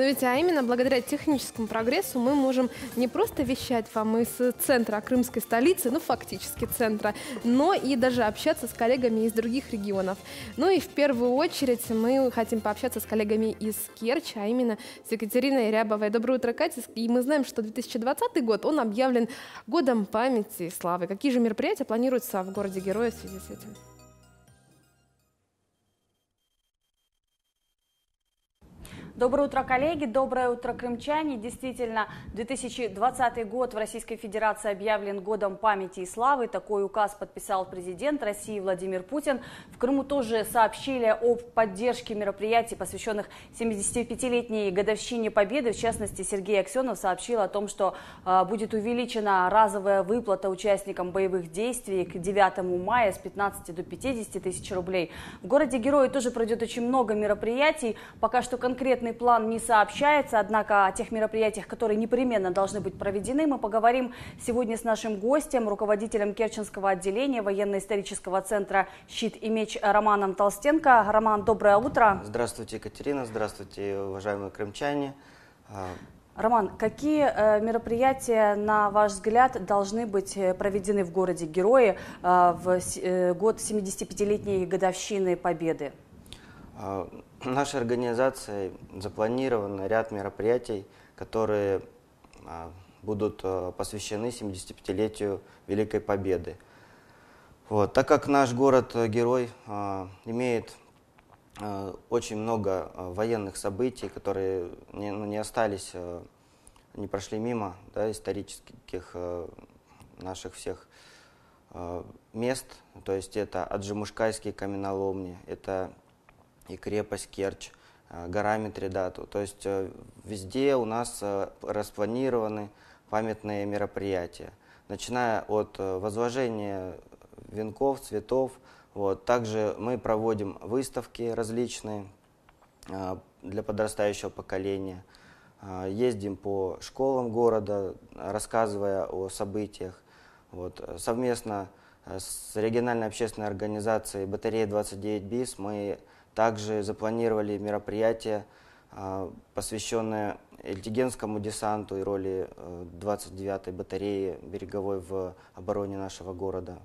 Но ведь а именно благодаря техническому прогрессу мы можем не просто вещать вам из центра крымской столицы, ну фактически центра, но и даже общаться с коллегами из других регионов. Ну и в первую очередь мы хотим пообщаться с коллегами из Керчи, а именно с Екатериной Рябовой. Доброе утро, Катя. И мы знаем, что 2020 год, он объявлен годом памяти и славы. Какие же мероприятия планируются в городе Героя в связи с этим? Доброе утро, коллеги, доброе утро, крымчане. Действительно, 2020 год в Российской Федерации объявлен годом памяти и славы. Такой указ подписал президент России Владимир Путин. В Крыму тоже сообщили о поддержке мероприятий, посвященных 75-летней годовщине Победы. В частности, Сергей Аксенов сообщил о том, что э, будет увеличена разовая выплата участникам боевых действий к 9 мая с 15 до 50 тысяч рублей. В городе Герои тоже пройдет очень много мероприятий. Пока что конкретный конкретный план не сообщается, однако о тех мероприятиях, которые непременно должны быть проведены, мы поговорим сегодня с нашим гостем, руководителем Керченского отделения военно-исторического центра «Щит и меч» Романом Толстенко. Роман, доброе утро. Здравствуйте, Екатерина, здравствуйте, уважаемые крымчане. А, Роман, какие э, мероприятия, на ваш взгляд, должны быть э, проведены в городе Герои э, в год 75-летней годовщины Победы? А, нашей организацией запланировано ряд мероприятий, которые а, будут а, посвящены 75-летию Великой Победы. Вот. Так как наш город-герой имеет очень много военных событий, которые не, ну, не остались, не прошли мимо да, исторических наших всех мест. То есть это Аджимушкайские каменоломни, это и крепость Керчь, э, гора Митридату. То есть э, везде у нас э, распланированы памятные мероприятия, начиная от возложения венков, цветов. Вот. Также мы проводим выставки различные для подрастающего поколения. Ездим по школам города, рассказывая о событиях. Вот. Совместно с региональной общественной организацией «Батарея 29 БИС» мы также запланировали мероприятие, а, посвященное Эльтигенскому десанту и роли 29-й э, батареи береговой в обороне нашего города.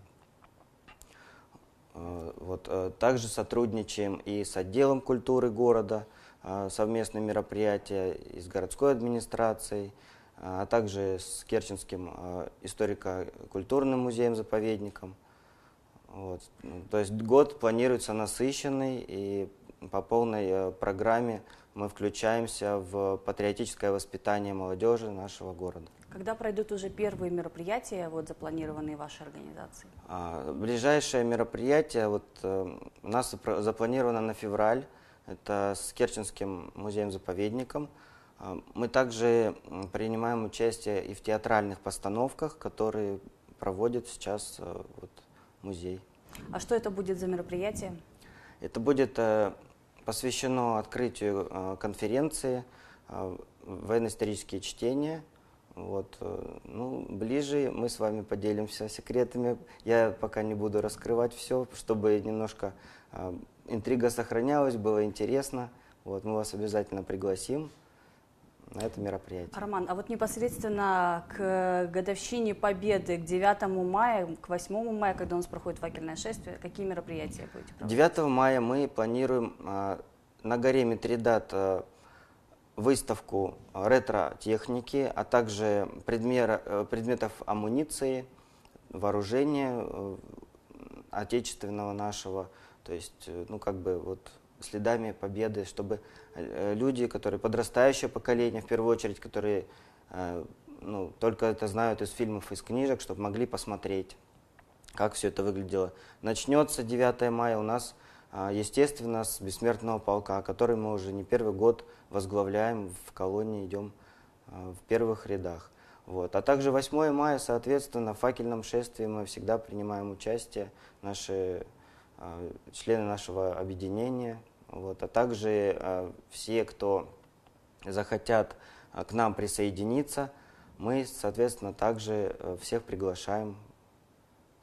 Э, вот. Э, также сотрудничаем и с отделом культуры города, совместные мероприятия и с городской администрацией, а также с Керченским историко-культурным музеем-заповедником – вот. То есть год планируется насыщенный, и по полной э, программе мы включаемся в патриотическое воспитание молодежи нашего города. Когда пройдут уже первые мероприятия, вот, запланированные вашей организацией? А, ближайшее мероприятие вот, э, у нас запланировано на февраль. Это с Керченским музеем-заповедником. А, мы также принимаем участие и в театральных постановках, которые проводит сейчас э, вот, музей. А что это будет за мероприятие? Это будет э, посвящено открытию э, конференции э, военно-исторические чтения. Вот, ну, ближе мы с вами поделимся секретами. Я пока не буду раскрывать все, чтобы немножко интрига сохранялась, было интересно. Вот, мы вас обязательно пригласим на это мероприятие. Роман, а вот непосредственно к годовщине Победы, к 9 мая, к 8 мая, когда у нас проходит факельное шествие, какие мероприятия будете проводить? 9 мая мы планируем а, на горе Митридат а, выставку ретро-техники, а также предмер, а, предметов амуниции, вооружения а, отечественного нашего, то есть, ну, как бы вот следами победы, чтобы э, люди, которые подрастающее поколение, в первую очередь, которые э, ну, только это знают из фильмов, из книжек, чтобы могли посмотреть, как все это выглядело. Начнется 9 мая у нас, э, естественно, с бессмертного полка, который мы уже не первый год возглавляем в колонии, идем в первых рядах. Вот. А также 8 мая, соответственно, в факельном шествии мы всегда принимаем участие, наши члены нашего объединения, вот, а также э, все, кто захотят э, к нам присоединиться, мы, соответственно, также э, всех приглашаем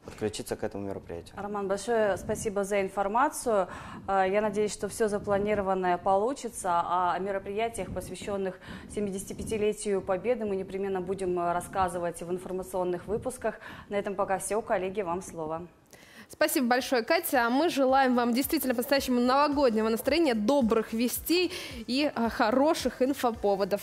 подключиться к этому мероприятию. Роман, большое спасибо за информацию. Я надеюсь, что все запланированное получится, а о мероприятиях, посвященных 75-летию Победы, мы непременно будем рассказывать в информационных выпусках. На этом пока все. Коллеги, вам слово. Спасибо большое, Катя. А мы желаем вам действительно по-настоящему новогоднего настроения, добрых вестей и а, хороших инфоповодов.